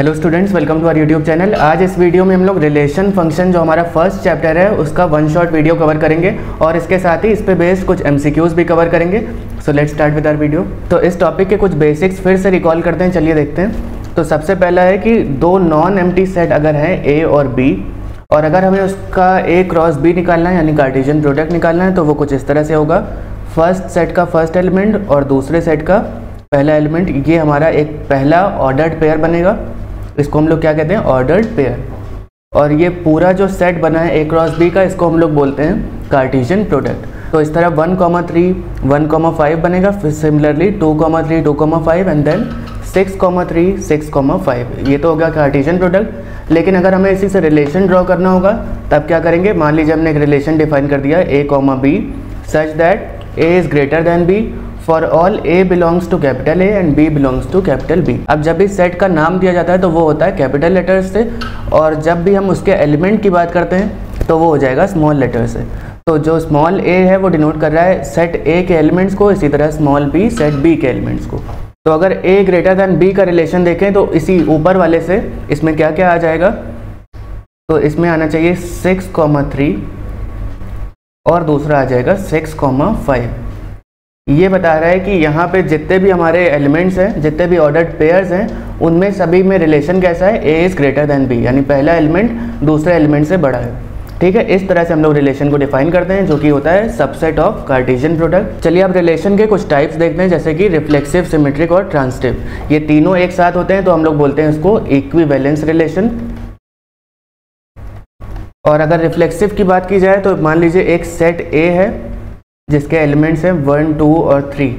Hello students welcome to our YouTube channel आज इस video में हम लोग रिलेशन फ़ंक्शन जो हमारा फ़र्स्ट चैप्टर है, उसका वन शॉट वीडियो कवर करेंगे और इसके साथ ही इस पे बेस्ड कुछ एमसीक्यूज भी कवर करेंगे। So let's start with our video तो इस टॉपिक के कुछ बेसिक्स फिर से रिकॉल करते हैं, चलिए देखते हैं। तो सबसे पहला है कि दो नॉन एम सेट अगर हैं ए और बी और अगर हमें उसका ए क्रॉस बी निकालना है, यानी कार्टिजन प्रोडक्ट निकालना है तो वो कुछ इस तरह से होगा। फ़र्स्ट सेट का फ़र्स्ट एलिमेंट और दूसरे सेट का पहला एलिमेंट ये हमारा एक पहला ऑर्डर्ड पेयर बनेगा। इसको हम लोग क्या कहते हैं? ऑर्डर्ड पेयर और ये पूरा जो सेट बना है ए क्रॉस बी का, इसको हम लोग बोलते हैं कार्टिजन प्रोडक्ट तो इस तरह one comma three one comma five बनेगा, फिर similarly two comma three two comma five and then six comma three six comma five ये तो हो गया कार्टिजन प्रोडक्ट लेकिन अगर हमें इसी से रिलेशन ड्रॉ करना होगा, तब क्या करेंगे? मान लीजिए हमने एक रिलेशन डिफाइन कर दिया A comma B such that A is greater than B for all A belongs to capital A and B belongs to capital B अब जब भी सेट का नाम दिया जाता है तो वो होता है कैपिटल लेटर से, और जब भी हम उसके एलिमेंट की बात करते हैं तो वो हो जाएगा स्मॉल लेटर से। तो जो स्मॉल ए है, वो डिनोट कर रहा है सेट ए के एलिमेंट्स को, इसी तरह स्मॉल बी सेट बी के एलिमेंट्स को। तो अगर ए ग्रेटर दैन बी का रिलेशन देखें तो इसी ऊपर वाले से इसमें क्या क्या आ जाएगा? तो इसमें आना चाहिए सिक्स कॉमा थ्री और दूसरा आ जाएगा सिक्स कॉमा फाइव ये बता रहा है कि यहाँ पे जितने भी हमारे एलिमेंट्स हैं, जितने भी ऑर्डर्ड पेयर्स हैं, उनमें सभी में रिलेशन कैसा है? A is greater than B यानी पहला एलिमेंट दूसरे एलिमेंट से बड़ा है। ठीक है? इस तरह से हम लोग रिलेशन को डिफाइन करते हैं, जो कि होता है सबसेट ऑफ़ कार्टेशियन प्रोडक्ट चलिए आप रिलेशन के कुछ टाइप्स देखते हैं, जैसे कि रिफ्लेक्सिव सिमेट्रिक और ट्रांसटिव ये तीनों एक साथ होते हैं तो हम लोग बोलते हैं इसको इक्विवेलेंस रिलेशन और अगर रिफ्लेक्सिव की बात की जाए तो मान लीजिए एक सेट ए है जिसके एलिमेंट्स हैं वन, टू और थ्री।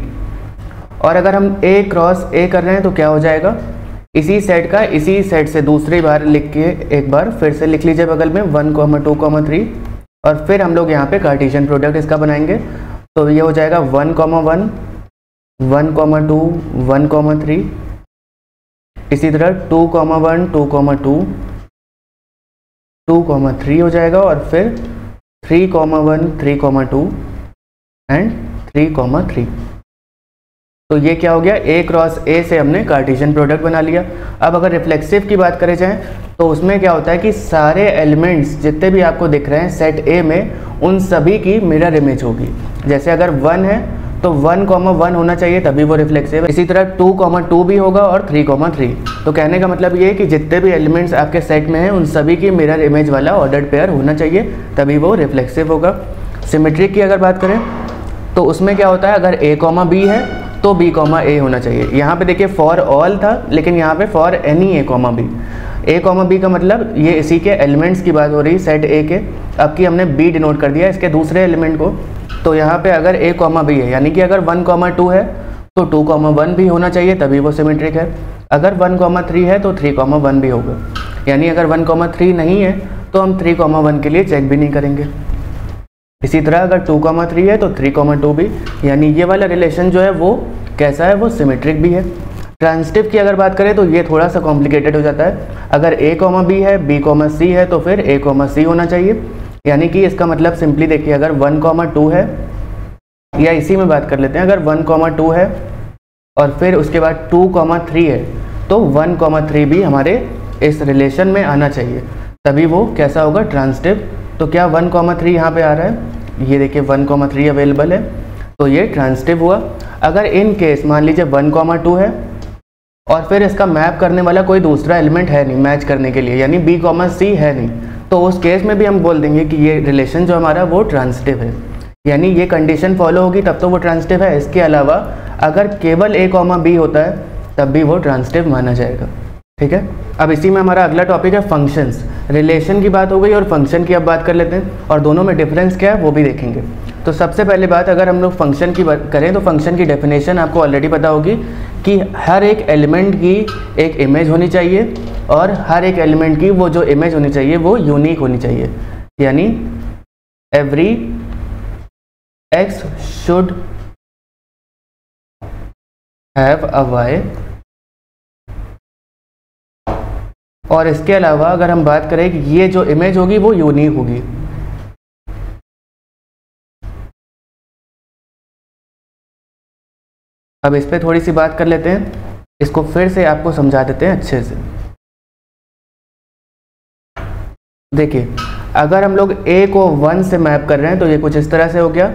और अगर हम ए क्रॉस ए कर रहे हैं तो क्या हो जाएगा? इसी सेट का इसी सेट से दूसरी बार लिख के एक बार फिर से लिख लीजिए बगल में one comma two comma three और फिर हम लोग यहाँ पे कार्टिशियन प्रोडक्ट इसका बनाएँगे। तो ये हो जाएगा one comma one one comma two one comma three इसी तरह two comma one two comma two two comma three हो जाएगा। और फिर three comma one three comma two and three comma three. तो ये क्या हो गया? ए क्रॉस ए से हमने कार्टिशियन प्रोडक्ट बना लिया। अब अगर रिफ्लेक्सिव की बात करें जाए तो उसमें क्या होता है कि सारे एलिमेंट्स जितने भी आपको दिख रहे हैं सेट ए में, उन सभी की मिरर इमेज होगी। जैसे अगर वन है तो वन कॉमा वन होना चाहिए, तभी वो रिफ्लेक्सिव इसी तरह टू कॉमा टू भी होगा और थ्री कॉमा थ्री तो कहने का मतलब ये है कि जितने भी एलिमेंट्स आपके सेट में हैं, उन सभी की मिरर इमेज वाला ऑर्डर्ड पेयर होना चाहिए, तभी वो रिफ्लेक्सिव होगा। सिमेट्रिक की अगर बात करें तो उसमें क्या होता है, अगर ए कॉमा बी है तो बी कॉमा ए होना चाहिए। यहाँ पे देखिए फॉर ऑल था, लेकिन यहाँ पे for any A comma B A comma B का मतलब ये इसी के एलिमेंट्स की बात हो रही सेट ए के। अब की हमने बी डिनोट कर दिया इसके दूसरे एलिमेंट को। तो यहाँ पे अगर ए कॉमा बी है, यानी कि अगर वन कॉमा टू है तो टू कॉमा वन भी होना चाहिए, तभी वो सिमेट्रिक है। अगर वन कॉमा थ्री है तो थ्री कॉमा वन भी होगा। यानी अगर वन कॉमा थ्री नहीं है तो हम थ्री कॉमा वन के लिए चेक भी नहीं करेंगे। इसी तरह अगर टू कॉमा थ्री है तो थ्री कॉमा टू भी। यानी ये वाला रिलेशन जो है, वो कैसा है? वो सिमेट्रिक भी है। ट्रांसटिव की अगर बात करें तो ये थोड़ा सा कॉम्प्लिकेटेड हो जाता है। अगर ए कॉमा बी है बी कॉमा सी है तो फिर ए कॉमा सी होना चाहिए। यानी कि इसका मतलब सिंपली देखिए, अगर वन कॉमा टू है, या इसी में बात कर लेते हैं। अगर वन कॉमा टू है, और फिर उसके बाद टू कॉमा थ्री है तो वन कॉमा थ्री भी हमारे इस रिलेशन में आना चाहिए। तभी वो कैसा होगा? ट्रांसटिव तो क्या वन कॉमा थ्री यहाँ पर आ रहा है? ये देखिए वन कॉमा थ्री अवेलेबल है। तो ये ट्रांसटिव हुआ। अगर इन केस मान लीजिए वन कॉमा टू है, और फिर इसका मैप करने वाला कोई दूसरा एलिमेंट है नहीं मैच करने के लिए, यानी बी कॉमा सी है नहीं तो उस केस में भी हम बोल देंगे कि ये रिलेशन जो हमारा, वो ट्रांसटिव है। यानी ये कंडीशन फॉलो होगी, तब तो वो ट्रांसटिव है। इसके अलावा, अगर केवल ए कॉमा बी होता है, तब भी वो ट्रांसटिव माना जाएगा। ठीक है? अब इसी में हमारा अगला टॉपिक है फ़ंक्शंस रिलेशन की बात हो गई और फ़ंक्शन की अब बात कर लेते हैं। और दोनों में डिफरेंस क्या है, वो भी देखेंगे। तो सबसे पहले बात, अगर हम लोग फ़ंक्शन की बात करें तो फ़ंक्शन की डेफिनेशन आपको ऑलरेडी पता होगी कि हर एक एलिमेंट की एक इमेज होनी चाहिए और हर एक एलिमेंट की वो जो इमेज होनी चाहिए, वो यूनिक होनी चाहिए। यानी every X should have a Y और इसके अलावा अगर हम बात करें कि ये जो इमेज होगी, वो यूनिक होगी। अब इस पर थोड़ी सी बात कर लेते हैं। इसको फिर से आपको समझा देते हैं अच्छे से। देखिए, अगर हम लोग ए को वन से मैप कर रहे हैं तो ये कुछ इस तरह से हो गया।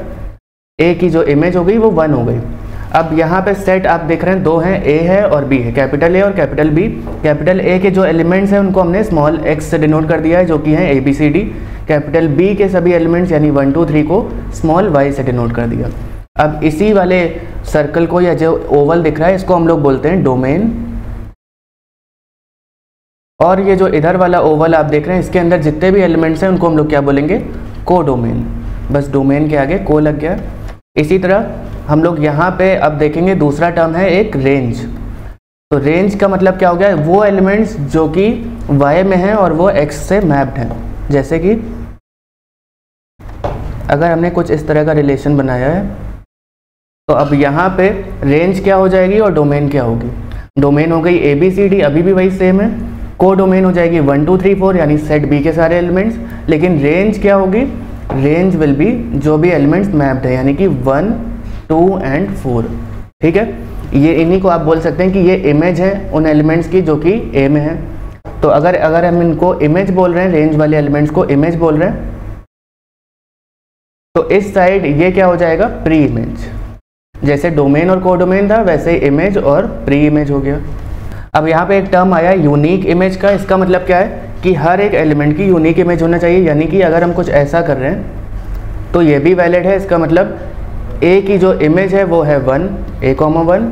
ए की जो इमेज हो गई वो वन हो गई। अब यहाँ पे सेट आप देख रहे हैं, दो हैं ए है और बी है। कैपिटल ए और कैपिटल बी कैपिटल ए के जो एलिमेंट्स हैं, उनको हमने स्मॉल एक्स से डिनोट कर दिया है, जो कि हैं A B C D capital B के सभी एलिमेंट्स यानी वन टू थ्री को स्मॉल वाई से डिनोट कर दिया। अब इसी वाले सर्कल को या जो ओवल दिख रहा है, इसको हम लोग बोलते हैं डोमेन और ये जो इधर वाला ओवल आप देख रहे हैं, इसके अंदर जितने भी एलिमेंट्स हैं, उनको हम लोग क्या बोलेंगे? को डोमेन बस डोमेन के आगे, को लग गया। इसी तरह हम लोग यहाँ पे अब देखेंगे दूसरा टर्म है एक रेंज तो रेंज का मतलब क्या हो गया? वो एलिमेंट्स जो कि वाई में हैं और वो एक्स से मैप्ड हैं. जैसे कि अगर हमने कुछ इस तरह का रिलेशन बनाया है तो अब यहाँ पे रेंज क्या हो जाएगी और डोमेन क्या होगी? डोमेन हो गई ए बी सी डी अभी भी वही सेम है. को डोमेन हो जाएगी वन टू थ्री फोर यानी सेट बी के सारे एलिमेंट्स लेकिन रेंज क्या होगी? रेंज विल बी जो भी एलिमेंट्स मैप्ड है, यानी कि वन टू एंड फोर ठीक है? ये इन्हीं को आप बोल सकते हैं कि ये इमेज है उन एलिमेंट्स की जो कि ए में है। तो अगर अगर हम इनको इमेज बोल रहे हैं रेंज वाले एलिमेंट्स को इमेज बोल रहे हैं तो इस साइड ये क्या हो जाएगा? प्री इमेज जैसे डोमेन और कोडोमेन था, वैसे इमेज और प्री इमेज हो गया। अब यहाँ पे एक टर्म आया यूनिक इमेज का। इसका मतलब क्या है? कि हर एक एलिमेंट की यूनिक इमेज होना चाहिए, यानी कि अगर हम कुछ ऐसा कर रहे हैं तो ये भी वैलिड है। इसका मतलब ए की जो इमेज है, वो है वन ए कॉमा वन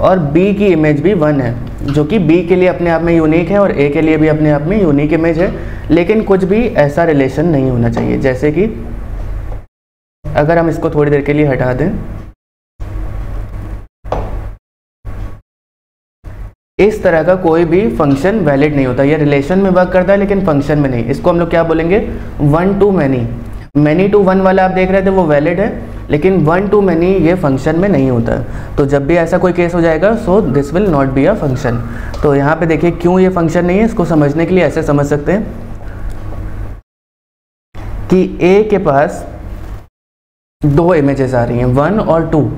और बी की इमेज भी वन है, जो कि बी के लिए अपने आप में यूनिक है और ए के लिए भी अपने आप में यूनिक इमेज है। लेकिन कुछ भी ऐसा रिलेशन नहीं होना चाहिए। जैसे कि अगर हम इसको थोड़ी देर के लिए हटा दें इस तरह का कोई भी फ़ंक्शन वैलिड नहीं होता। ये रिलेशन में वर्क करता है, लेकिन फ़ंक्शन में नहीं। इसको हम लोग क्या बोलेंगे? One to many many to one वाला आप देख रहे थे, वो वैलिड है, लेकिन वन टू मैनी ये फ़ंक्शन में नहीं होता। तो जब भी ऐसा कोई केस हो जाएगा so this will not be a function तो यहाँ पे देखिए, क्यों ये फ़ंक्शन नहीं है, इसको समझने के लिए ऐसे समझ सकते हैं कि ए के पास दो इमेजेस आ रही हैं वन और टू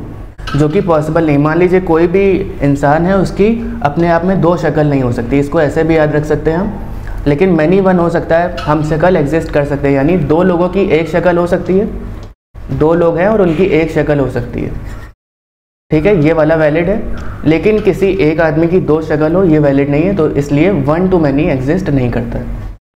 जो कि पॉसिबल नहीं। मान लीजिए कोई भी इंसान है, उसकी अपने आप में दो शक्ल नहीं हो सकती। इसको ऐसे भी याद रख सकते हैं हम। लेकिन मैनी वन हो सकता है, हम शक्ल एग्जिस्ट कर सकते हैं। यानी दो लोगों की एक शक्ल हो सकती है। दो लोग हैं और उनकी एक शक्ल हो सकती है। ठीक है, ये वाला वैलिड है। लेकिन किसी एक आदमी की दो शक्ल हो, ये वैलिड नहीं है। तो इसलिए वन टू मैनी एग्जिस्ट नहीं करता। है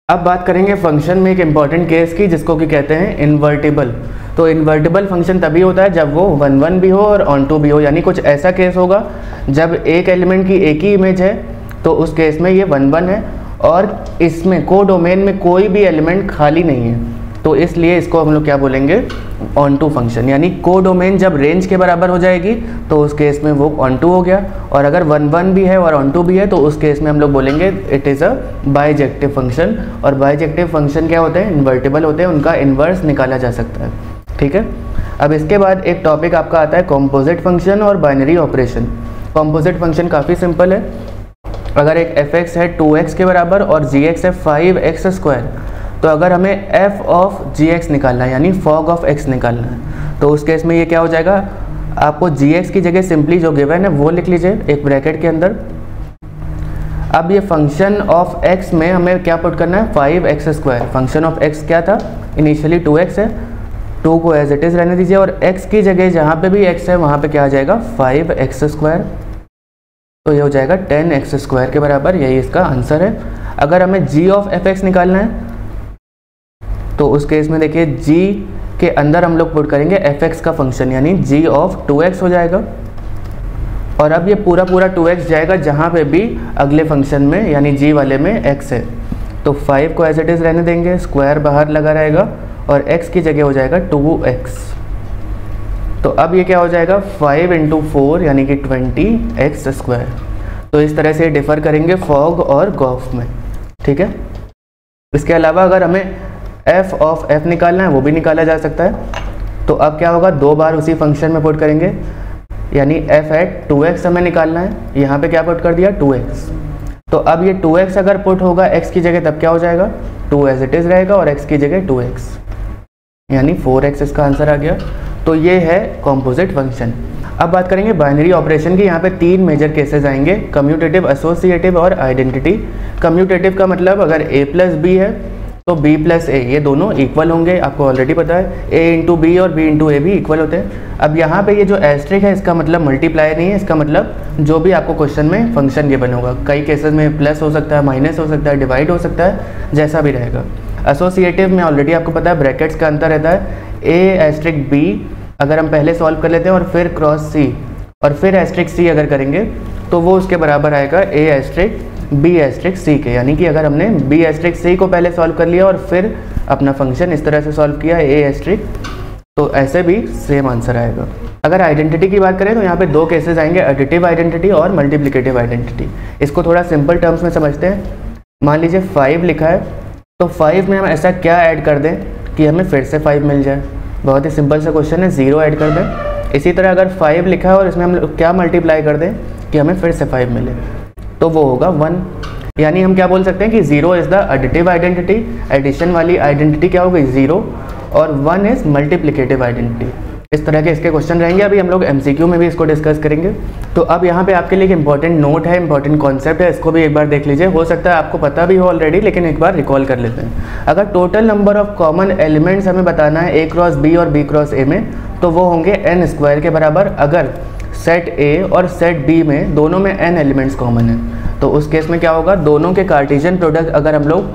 अब बात करेंगे फ़ंक्शन में एक इंपॉर्टेंट केस की, जिसको कि कहते हैं इन्वर्टिबल तो इन्वर्टिबल फ़ंक्शन तभी होता है जब वो वन वन भी हो और ऑन टू भी हो, यानी कुछ ऐसा केस होगा, जब एक एलिमेंट की एक ही इमेज है तो उस केस में ये वन वन है और इसमें को डोमेन में कोई भी एलिमेंट खाली नहीं है। तो इसलिए इसको हम लोग क्या बोलेंगे? ऑन टू फ़ंक्शन यानी को डोमेन जब रेंज के बराबर हो जाएगी तो उस केस में वो ऑन टू हो गया। और अगर वन वन भी है और ऑन टू भी है तो उस केस में हम लोग बोलेंगे it is a bijective function और बाइजेक्टिव फ़ंक्शन क्या होते हैं? इन्वर्टेबल होते हैं, उनका इन्वर्स निकाला जा सकता है। ठीक है? अब इसके बाद एक टॉपिक आपका आता है कॉम्पोजिट फ़ंक्शन और बाइनरी ऑपरेशन कॉम्पोजिट फ़ंक्शन काफ़ी सिंपल है। अगर एक एफ़ एक्स है टू एक्स के बराबर और जी एक्स है फाइव एक्स स्क्वायर तो अगर हमें एफ़ ऑफ़ जी एक्स निकालना है, यानी फॉग ऑफ़ एक्स निकालना है तो उस केस में ये क्या हो जाएगा? आपको जी एक्स की जगह सिंपली जो गिवन है, वो लिख लीजिए एक ब्रैकेट के अंदर। अब ये फ़ंक्शन ऑफ़ एक्स में हमें क्या पुट करना है? Five X square function of X क्या था? इनिशियली टू एक्स है। टू को एज इट इज़ रहने दीजिए और एक्स की जगह जहाँ पे भी एक्स है, वहाँ पे क्या आ जाएगा? फाइव एक्स स्क्वायर तो ये हो जाएगा टेन एक्स स्क्वायर के बराबर, यही इसका आंसर है। अगर हमें जी ऑफ़ एफ़ एक्स निकालना है तो उस केस में देखिए g के अंदर हम लोग पुट करेंगे एफ़ एक्स का फ़ंक्शन यानी g ऑफ़ टू एक्स हो जाएगा। और अब ये पूरा पूरा टू एक्स जाएगा जहाँ पे भी अगले फ़ंक्शन में, यानी जी वाले में एक्स है। तो फाइव को एज इट इज़ रहने देंगे स्क्वायर बाहर लगा रहेगा। और x की जगह हो जाएगा 2x तो अब ये क्या हो जाएगा? 5 इंटू फोर यानी कि 20 एक्स स्क्वायर तो इस तरह से डिफ़र करेंगे फॉग और गॉफ में. ठीक है? इसके अलावा अगर हमें एफ़ ऑफ़ एफ़ निकालना है, वो भी निकाला जा सकता है. तो अब क्या होगा? दो बार उसी फ़ंक्शन में पुट करेंगे. यानी एफ़ एट टू एक्स हमें निकालना है. यहाँ पे क्या पुट कर दिया? टू एक्स तो अब ये टू एक्स अगर पुट होगा एक्स की जगह तब क्या हो जाएगा? टू एज इट इज़ रहेगा और एक्स की जगह टू एक्स यानी फोर एक्स इसका आंसर आ गया। तो ये है कॉम्पोजिट फ़ंक्शन अब बात करेंगे बाइनरी ऑपरेशन की। यहाँ पे तीन मेजर केसेस आएँगे कम्यूटेटिव एसोसिएटिव और आइडेंटिटी कम्यूटेटिव का मतलब अगर ए प्लस बी है तो b प्लस ए ये दोनों इक्वल होंगे। आपको ऑलरेडी पता है, a इंटू बी और b इंटू ए भी इक्वल होते हैं। अब यहाँ पे ये जो एस्ट्रिक है, इसका मतलब मल्टीप्लाई नहीं है। इसका मतलब जो भी आपको क्वेश्चन में फ़ंक्शन गिवन होगा। कई केसेस में प्लस हो सकता है माइनस हो सकता है डिवाइड हो सकता है, जैसा भी रहेगा। एसोसिएटिव में ऑलरेडी आपको पता है ब्रैकेट्स का अंतर रहता है ए एस्ट्रिक बी अगर हम पहले सॉल्व कर लेते हैं और फिर क्रॉस सी और फिर एस्ट्रिक सी अगर करेंगे तो वो उसके बराबर आएगा A asterisk B asterisk C के। यानी कि अगर हमने बी एस्ट्रिक सी को पहले सॉल्व कर लिया और फिर अपना फ़ंक्शन इस तरह से सॉल्व किया ए एस्ट्रिक तो ऐसे भी सेम आंसर आएगा। अगर आइडेंटिटी की बात करें तो यहाँ पे दो केसेस आएँगे एडिटिव आइडेंटिटी और मल्टीप्लिकेटिव आइडेंटिटी इसको थोड़ा सिंपल टर्म्स में समझते हैं। मान लीजिए फाइव लिखा है तो फाइव में हम ऐसा क्या ऐड कर दें कि हमें फिर से फाइव मिल जाए? बहुत ही सिंपल सा क्वेश्चन है ज़ीरो ऐड कर दें। इसी तरह अगर फाइव लिखा है और इसमें हम क्या मल्टीप्लाई कर दें कि हमें फिर से फाइव मिले? तो वो होगा वन यानी हम क्या बोल सकते हैं कि zero is the additive identity addition वाली आइडेंटिटी क्या होगी ज़ीरो और वन इज़ मल्टीप्लिकेटिव आइडेंटिटी इस तरह के इसके क्वेश्चन रहेंगे। अभी हम लोग एमसीक्यू में भी इसको डिस्कस करेंगे। तो अब यहाँ पे आपके लिए एक इंपॉर्टेंट नोट है इंपॉर्टेंट कॉन्सेप्ट है। इसको भी एक बार देख लीजिए। हो सकता है आपको पता भी हो ऑलरेडी लेकिन एक बार रिकॉल कर लेते हैं। अगर total number of common elements हमें बताना है ए क्रॉस बी और बी क्रॉस ए में तो वो होंगे एन स्क्वायर के बराबर। अगर सेट ए और सेट बी में दोनों में एन एलिमेंट्स कॉमन है तो उस केस में क्या होगा? दोनों के कार्टिजन प्रोडक्ट अगर हम लोग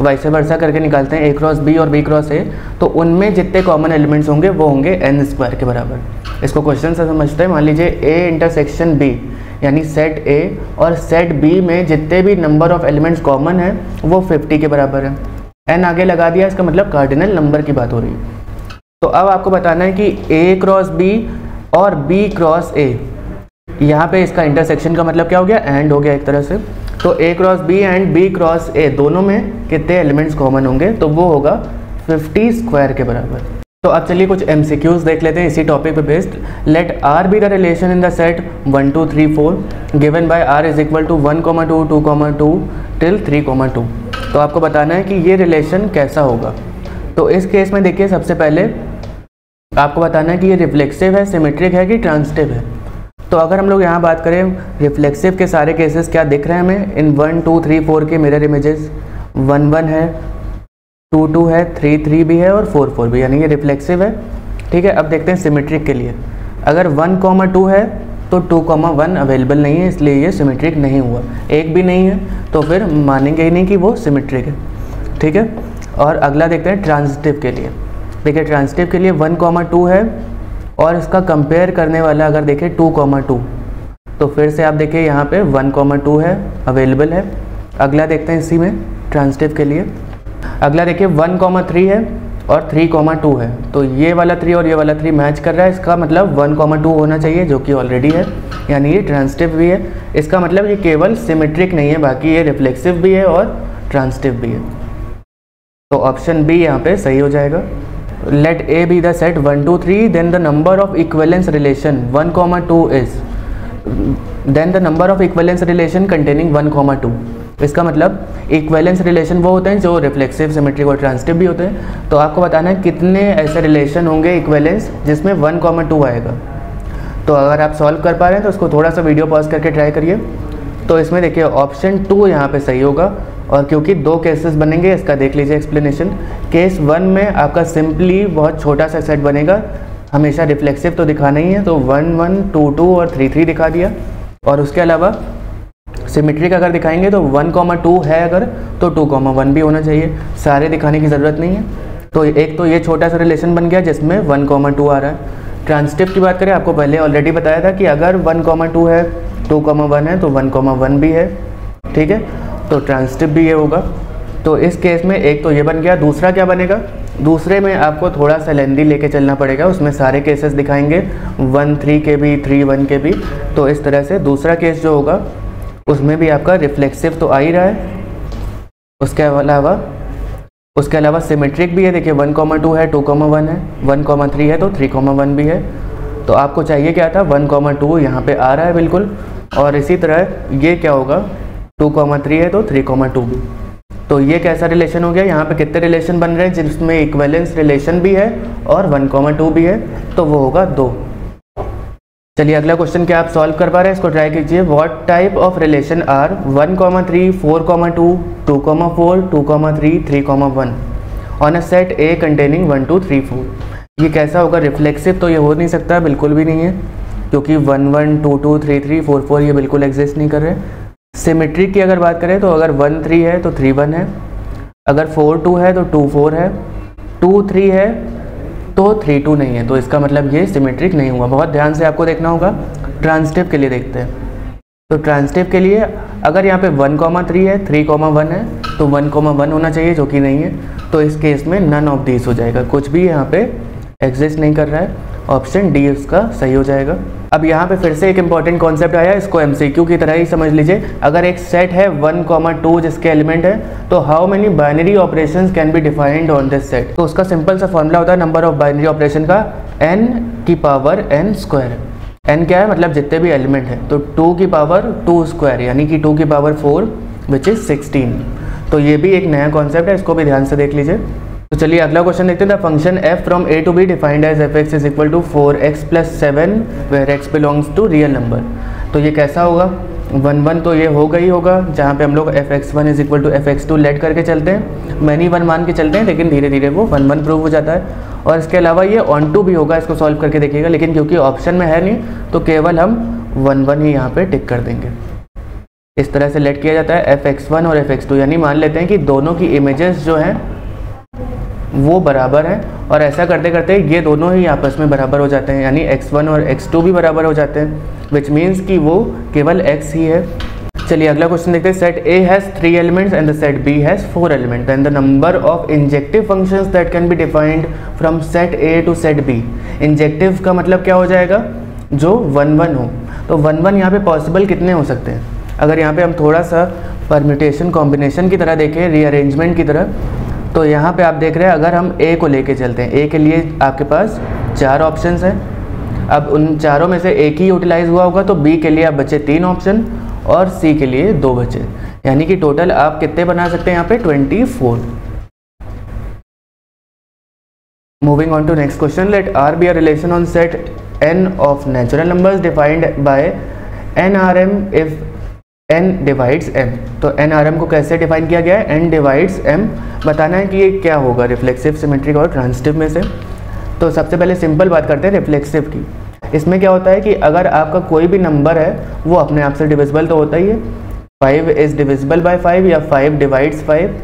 वैसे वर्षा करके निकालते हैं ए क्रॉस बी और बी क्रॉस ए तो उनमें जितने कॉमन एलिमेंट्स होंगे, वो होंगे एन स्क्वायर के बराबर। इसको क्वेश्चन से समझते हैं, मान लीजिए ए इंटरसेक्शन बी यानी सेट ए और सेट बी में जितने भी नंबर ऑफ़ एलिमेंट्स कॉमन है, वो 50 के बराबर है। एन आगे लगा दिया, इसका मतलब कार्डिनल नंबर की बात हो रही है। तो अब आपको बताना है कि ए क्रॉस बी और बी क्रॉस ए यहाँ पे इसका इंटरसेक्शन का मतलब क्या हो गया? एंड हो गया एक तरह से। तो A cross B and B cross A दोनों में कितने एलिमेंट्स कॉमन होंगे? तो वो होगा 50 स्क्वायर के बराबर। तो अब चलिए कुछ एम देख लेते हैं। इसी टॉपिक पे based let R be the relation in the set one two three four given by R is equal to one comma two two comma two till three comma two तो आपको बताना है कि ये रिलेशन कैसा होगा। तो इस केस में देखिए, सबसे पहले आपको बताना है कि ये रिफ्लेक्सिव है सिमेट्रिक है कि ट्रांसटिव है। तो अगर हम लोग यहाँ बात करें रिफ्लेक्सिव के सारे केसेस क्या दिख रहे हैं हमें? इन वन टू थ्री फोर के मिरर इमेजेस वन वन है टू टू है थ्री थ्री भी है और फोर फोर भी यानी ये रिफ्लेक्सिव है। ठीक है, अब देखते हैं सिमेट्रिक के लिए। अगर वन कॉमा टू है तो टू कॉमा वन अवेलेबल नहीं है, इसलिए ये सिमेट्रिक नहीं हुआ। एक भी नहीं है तो फिर मानेंगे ही नहीं कि वो सिमेट्रिक है। ठीक है? और अगला देखते हैं ट्रांजिटिव के लिए। देखिए ट्रांजिटिव के लिए वन कॉमा टू है और इसका कंपेयर करने वाला अगर देखें टू कॉमा टू तो फिर से आप देखिए यहाँ पे वन कॉमा टू है अवेलेबल है। अगला देखते हैं इसी में ट्रांसटिव के लिए। अगला देखिए वन कॉमा थ्री है और थ्री कॉमा टू है। तो ये वाला थ्री और ये वाला थ्री मैच कर रहा है, इसका मतलब वन कॉमा टू होना चाहिए, जो कि ऑलरेडी है। यानी ये ट्रांसटिव भी है। इसका मतलब ये केवल सिमेट्रिक नहीं है, बाकी ये रिफ्लेक्सिव भी है और ट्रांसटिव भी है। तो ऑप्शन बी यहाँ पे सही हो जाएगा। Let A be the set. 1 2 3 then the number of equivalence relation. 1 comma 2 is. Then the number of equivalence relation containing 1 comma 2 इसका मतलब इक्वेलेंस रिलेशन वो होते हैं जो रिफ्लेक्सिव सिमेट्रिक और ट्रांसटिव भी होते हैं। तो आपको बताना है कितने ऐसे रिलेशन होंगे इक्वेलेंस जिसमें वन कॉमा टू आएगा। तो अगर आप सॉल्व कर पा रहे हैं तो उसको थोड़ा सा वीडियो पॉज करके ट्राई करिए। तो इसमें देखिए ऑप्शन टू यहाँ पे सही होगा। और क्योंकि दो केसेस बनेंगे, इसका देख लीजिए एक्सप्लेनेशन केस वन में आपका सिंपली बहुत छोटा सा सेट बनेगा। हमेशा रिफ्लेक्सिव तो दिखाना ही है। तो वन वन टू टू और थ्री थ्री दिखा दिया। और उसके अलावा सिमेट्रिक अगर दिखाएँगे तो वन कॉमा टू है अगर तो टू कॉमा वन भी होना चाहिए। सारे दिखाने की ज़रूरत नहीं है। तो एक तो ये छोटा सा रिलेशन बन गया जिसमें वन कॉमा टू आ रहा है। ट्रांसटिव की बात करें, आपको पहले ऑलरेडी बताया था कि अगर वन कॉमा टू है टू कॉमा वन है तो वन कॉमा वन भी है। ठीक है? तो ट्रांसटिव भी ये होगा। तो इस केस में एक तो ये बन गया, दूसरा क्या बनेगा? दूसरे में आपको थोड़ा सा लेंदी लेके चलना पड़ेगा, उसमें सारे केसेस दिखाएँगे। वन थ्री के भी थ्री वन के भी। तो इस तरह से दूसरा केस जो होगा, उसमें भी आपका रिफ्लेक्सिव तो आ ही रहा है। उसके अलावा उसके अलावा सिमेट्रिक भी है। देखिए वन कॉमा टू है टू कॉमा वन है वन कॉमा थ्री है तो थ्री कॉमा वन भी है। तो आपको चाहिए क्या था? वन कॉमा टू यहाँ पर आ रहा है बिल्कुल। और इसी तरह ये क्या होगा? टू कॉमा थ्री है तो थ्री कॉमा टू भी तो ये कैसा रिलेशन हो गया? यहाँ पे कितने रिलेशन बन रहे हैं, जिसमें इक्वेलेंस रिलेशन भी है और वन कॉमा टू भी है तो वो होगा दो। चलिए अगला क्वेश्चन क्या आप सॉल्व कर पा रहे हैं? इसको ट्राई कीजिए। What type of relation R one comma three four comma two two comma four two comma three three comma one on a set A containing one two three four ये कैसा होगा? Reflexive तो ये हो नहीं सकता, बिल्कुल भी नहीं है, क्योंकि one one two two three three four four ये बिल्कुल एग्जिस्ट नहीं कर रहे। सिमेट्रिक की अगर बात करें तो अगर वन थ्री है तो थ्री वन है। अगर फोर टू है तो टू फोर है। टू थ्री है तो थ्री टू नहीं है। तो इसका मतलब ये सिमेट्रिक नहीं हुआ। बहुत ध्यान से आपको देखना होगा। ट्रांसटिव के लिए देखते हैं। तो ट्रांसटिव के लिए अगर यहाँ पे वन कॉमा थ्री है थ्री कॉमा वन है तो वन कॉमा वन होना चाहिए, जो कि नहीं है। तो इस केस में नन ऑफ़ दीज हो जाएगा। कुछ भी यहाँ पे एग्जिस्ट नहीं कर रहा है। ऑप्शन डी उसका सही हो जाएगा। अब यहाँ पे फिर से एक इंपॉर्टेंट कॉन्सेप्ट आया इसको एमसीक्यू की तरह ही समझ लीजिए। अगर एक सेट है वन कॉमा टू जिसके एलिमेंट है तो how many binary operation can be defined on this set तो उसका सिंपल सा फॉर्मूला होता है नंबर ऑफ़ बाइनरी ऑपरेशन का एन की पावर एन स्क्वायर एन क्या है? मतलब जितने भी एलिमेंट है। तो टू की पावर टू स्क्वायर यानी कि टू की power four which is sixteen तो ये भी एक नया कॉन्सेप्ट है, इसको भी ध्यान से देख लीजिए। तो चलिए अगला क्वेश्चन देखते हैं। Function F from A to B defined as F X is equal to four X plus seven where X belongs to real number तो ये कैसा होगा? वन वन तो ये होगा ही होगा, जहाँ पे हम लोग F X one is equal to F X two let करके चलते हैं। मैनी वन मान के चलते हैं, लेकिन धीरे धीरे वो वन वन प्रूव हो जाता है। और इसके अलावा ये ऑन टू भी होगा, इसको सॉल्व करके देखिएगा, लेकिन क्योंकि ऑप्शन में है नहीं तो केवल हम वन वन ही यहाँ पर टिक कर देंगे। इस तरह से लेट किया जाता है एफ़ एक्स वन और एफ़ एक्स टू यानी मान लेते हैं कि दोनों की इमेजेस जो हैं वो बराबर हैं और ऐसा करते करते ये दोनों ही आपस में बराबर हो जाते हैं, यानी x1 और x2 भी बराबर हो जाते हैं विच मीन्स कि वो केवल x ही है। चलिए अगला क्वेश्चन देखते हैं। Set A has three elements and the set B has four element and the number of injective functions that can be defined from set A to set B injective का मतलब क्या हो जाएगा? जो वन वन हो। तो one one यहाँ पे पॉसिबल कितने हो सकते हैं? अगर यहाँ पे हम थोड़ा सा परम्यूटेशन कॉम्बिनेशन की तरह देखें रीअरेंजमेंट की तरह तो यहाँ पे आप देख रहे हैं, अगर हम ए को लेके चलते हैं ए के लिए आपके पास चार ऑप्शन हैं। अब उन चारों में से एक ही यूटिलाइज हुआ होगा तो बी के लिए आप बचे तीन ऑप्शन और सी के लिए दो बचे। यानी कि टोटल आप कितने बना सकते हैं यहाँ पे? Twenty four moving on to next question let R be a relation on set N of natural numbers defined by N R M if N divides M तो एन आर एम को कैसे डिफाइन किया गया है? N divides M बताना है कि ये क्या होगा? रिफ्लेक्सिव सिमेट्रिक और ट्रांसटिव में से। तो सबसे पहले सिंपल बात करते हैं रिफ्लेक्सिव की। इसमें क्या होता है कि अगर आपका कोई भी नंबर है, वो अपने आप से डिविजिबल तो होता ही है। Five is divisible by five या फाइव डिवाइड्स फाइव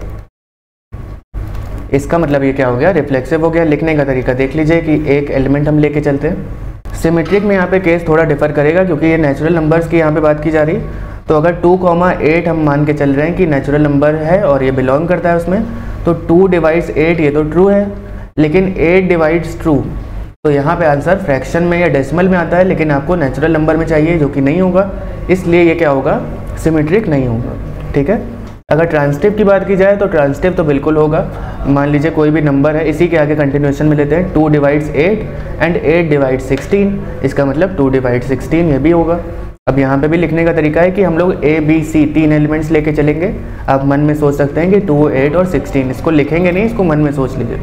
इसका मतलब ये क्या हो गया? रिफ्लेक्सिव हो गया। लिखने का तरीका देख लीजिए कि एक एलिमेंट हम लेके चलते हैं। सिमेट्रिक में यहाँ पे केस थोड़ा डिफर करेगा क्योंकि ये नेचुरल नंबर्स की यहाँ पे बात की जा रही है। तो अगर टू कॉमा एट हम मान के चल रहे हैं कि नेचुरल नंबर है और ये बिलोंग करता है उसमें तो टू डिवाइड्स एट ये तो ट्रू है, लेकिन एट डिवाइड्स ट्रू तो यहाँ पे आंसर फ्रैक्शन में या डेसिमल में आता है, लेकिन आपको नेचुरल नंबर में चाहिए, जो कि नहीं होगा, इसलिए ये क्या होगा सिमेट्रिक नहीं होगा, ठीक है? अगर ट्रांसटिव की बात की जाए तो ट्रांसटिव तो बिल्कुल होगा, मान लीजिए कोई भी नंबर है, इसी के आगे कंटिन्यूएशन में लेते हैं two divides eight and eight divide sixteen इसका मतलब टू डिवाइड सिक्सटीन ये भी होगा। अब यहाँ पे भी लिखने का तरीका है कि हम लोग ए बी सी तीन एलिमेंट्स लेके चलेंगे। आप मन में सोच सकते हैं कि टू एट और सिक्सटीन इसको लिखेंगे नहीं, इसको मन में सोच लीजिए।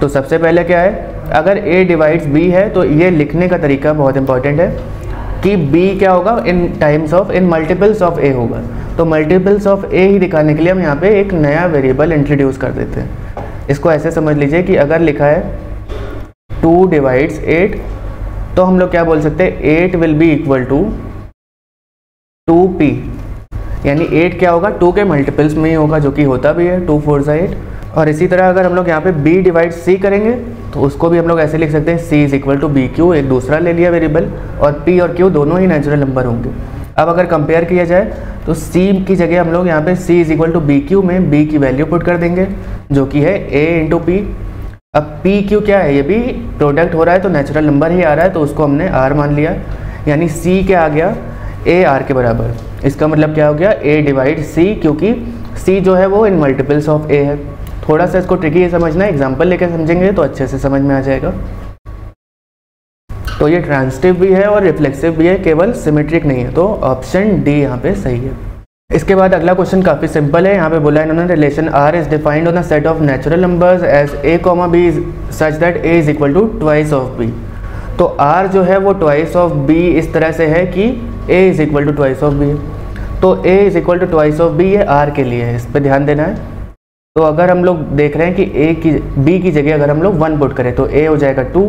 तो सबसे पहले क्या है? अगर ए डिवाइड्स बी है तो ये लिखने का तरीका बहुत इंपॉर्टेंट है कि बी क्या होगा? In times of in multiples of A होगा। तो मल्टीपल्स ऑफ़ ए ही दिखाने के लिए हम यहाँ पे एक नया वेरिएबल इंट्रोड्यूस कर देते हैं। इसको ऐसे समझ लीजिए कि अगर लिखा है टू डिवाइड्स एट तो हम लोग क्या बोल सकते हैं? Eight will be equal to two P यानी एट क्या होगा? टू के मल्टीपल्स में ही होगा, जो कि होता भी है टू फोर सा एट और इसी तरह अगर हम लोग यहाँ पे b डिवाइड c करेंगे तो उसको भी हम लोग ऐसे लिख सकते हैं, c is equal to B Q एक दूसरा ले लिया वेरिएबल और p और q दोनों ही नेचुरल नंबर होंगे। अब अगर कंपेयर किया जाए तो c की जगह हम लोग यहाँ पे c is equal to B Q में b की वैल्यू पुट कर देंगे, जो कि है a इंटू पी अब पी क्यू क्या है? ये भी प्रोडक्ट हो रहा है तो नेचुरल नंबर ही आ रहा है तो उसको हमने आर मान लिया। यानी सी क्या आ गया? ए आर के बराबर। इसका मतलब क्या हो गया? ए डिवाइड सी क्योंकि सी जो है वो इन मल्टीपल्स ऑफ़ ए है। थोड़ा सा इसको ट्रिकी समझना है एग्ज़ाम्पल लेकर समझेंगे तो अच्छे से समझ में आ जाएगा। तो ये ट्रांसटिव भी है और रिफ्लेक्सिव भी है, केवल सिमेट्रिक नहीं है। तो ऑप्शन डी यहाँ पे सही है। इसके बाद अगला क्वेश्चन काफ़ी सिंपल है। यहाँ पे बोला इन्होंने relation R is defined on a set of natural numbers as A comma B is such that A is equal to twice of B तो आर जो है वो ट्वाइस ऑफ़ बी इस तरह से है कि A is equal to twice of B तो A is equal to twice of B ये आर के लिए है। इस पर ध्यान देना है। तो अगर हम लोग देख रहे हैं कि ए की बी की जगह अगर हम लोग वन पुट करें तो ए हो जाएगा टू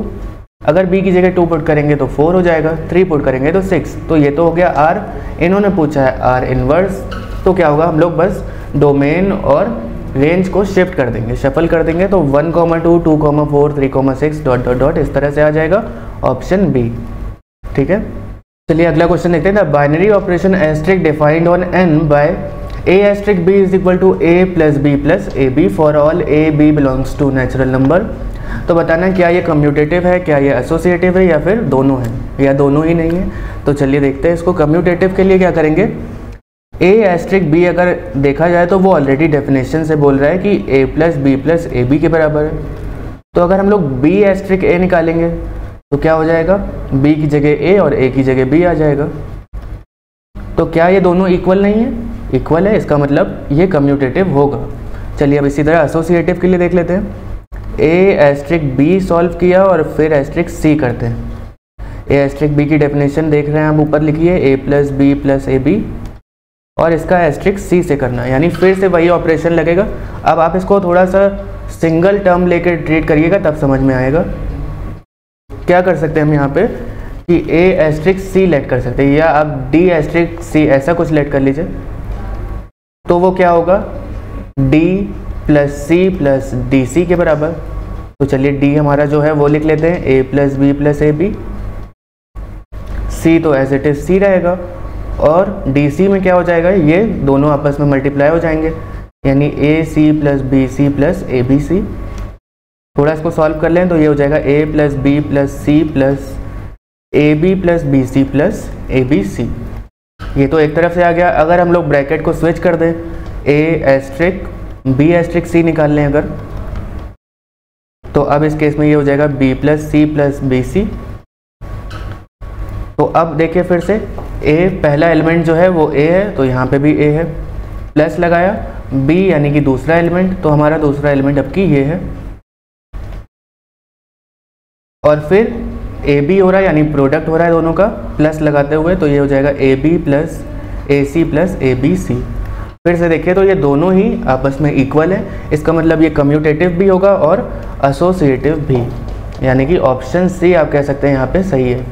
अगर बी की जगह टू पुट करेंगे तो फोर हो जाएगा थ्री पुट करेंगे तो सिक्स तो ये तो हो गया आर इन्होंने पूछा है आर इनवर्स तो क्या होगा? हम लोग बस डोमेन और रेंज को शिफ्ट कर देंगे। शफल कर देंगे तो one comma two two comma four three comma six dot dot dot इस तरह से आ जाएगा ऑप्शन बी ठीक है? चलिए अगला क्वेश्चन देखते हैं। The binary operation asterisk defined on N by asterisk B is equal to A plus B plus A B for all A B belongs to natural number तो बताना क्या ये कम्यूटेटिव है, क्या ये एसोसिएटिव है या फिर दोनों है? या दोनों ही नहीं है? तो चलिए देखते हैं इसको कम्यूटेटिव के लिए क्या करेंगे। ए एस्ट्रिक बी अगर देखा जाए तो वो ऑलरेडी डेफिनेशन से बोल रहा है कि A plus B plus A B के बराबर है। तो अगर हम लोग बी एस्ट्रिक ए निकालेंगे तो क्या हो जाएगा? बी की जगह ए और ए की जगह बी आ जाएगा। तो क्या ये दोनों इक्वल नहीं है? इक्वल है, इसका मतलब ये कम्यूटेटिव होगा। चलिए अब इसी तरह एसोसिएटिव के लिए देख लेते हैं। ए एस्ट्रिक बी सॉल्व किया और फिर एस्ट्रिक सी करते हैं। ए एस्ट्रिक बी की डेफिनेशन देख रहे हैं आप, ऊपर लिखिए A plus B plus A B और इसका एस्ट्रिक सी से करना, यानी फिर से वही ऑपरेशन लगेगा। अब आप इसको थोड़ा सा सिंगल टर्म लेकर ट्रीट करिएगा, तब समझ में आएगा। क्या कर सकते हैं हम यहाँ पे? कि ए एस्ट्रिक सी लेट कर सकते हैं, या आप डी एस्ट्रिक सी ऐसा कुछ लेट कर लीजिए। तो वो क्या होगा? D plus C plus D C के बराबर। तो चलिए डी हमारा जो है वो लिख लेते हैं, A plus B plus A B. C तो एज इट इज़ सी रहेगा। और डी सी में क्या हो जाएगा, ये दोनों आपस में मल्टीप्लाई हो जाएँगे। यानी A C plus B C plus A B C. थोड़ा इसको सॉल्व कर लें तो ये हो जाएगा, A plus B plus C plus A B plus B C plus A B C. ये तो एक तरफ़ से आ गया। अगर हम लोग ब्रैकेट को स्विच कर दें, A asterisk B asterisk C निकाल लें अगर। तो अब इस केस में ये हो जाएगा B plus C plus B C तो अब देखिए फिर से ए पहला एलिमेंट जो है वो ए है तो यहाँ पे भी ए है। प्लस लगाया बी यानी कि दूसरा एलिमेंट तो हमारा दूसरा एलिमेंट अब की ये है। और फिर ए बी हो रहा है, यानी प्रोडक्ट हो रहा है दोनों का प्लस लगाते हुए तो ये हो जाएगा A B plus A C plus A B C फिर से देखिए तो ये दोनों ही आपस में इक्वल है। इसका मतलब ये कम्यूटेटिव भी होगा और एसोसिएटिव भी। यानी कि ऑप्शन सी आप कह सकते हैं यहाँ पे सही है।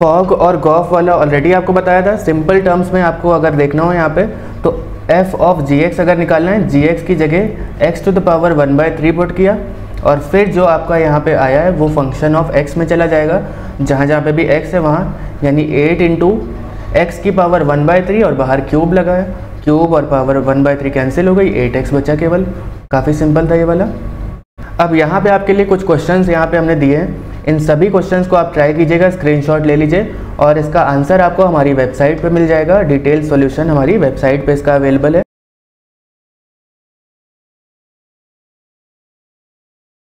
फॉग और गॉफ वाला ऑलरेडी आपको बताया था। सिंपल टर्म्स में आपको अगर देखना हो यहाँ पे तो एफ़ ऑफ़ जी एक्स अगर निकालना है जी एक्स की जगह X to the power one by three put किया और फिर जो आपका यहाँ पे आया है, वो फ़ंक्शन ऑफ़ एक्स में चला जाएगा। जहाँ जहाँ पे भी एक्स है, वहाँ, यानी एट इंटू एक्स की पावर वन बाय थ्री और बाहर क्यूब लगाया क्यूब और power one by three cancel हो गई एट एक्स बचा केवल। काफ़ी सिंपल था ये वाला। अब यहाँ पे आपके लिए कुछ क्वेश्चंस यहाँ पे हमने दिए हैं। इन सभी क्वेश्चंस को आप ट्राई कीजिएगा स्क्रीनशॉट ले लीजिए और इसका आंसर आपको हमारी वेबसाइट पे मिल जाएगा। डिटेल सॉल्यूशन हमारी वेबसाइट पे इसका अवेलेबल है।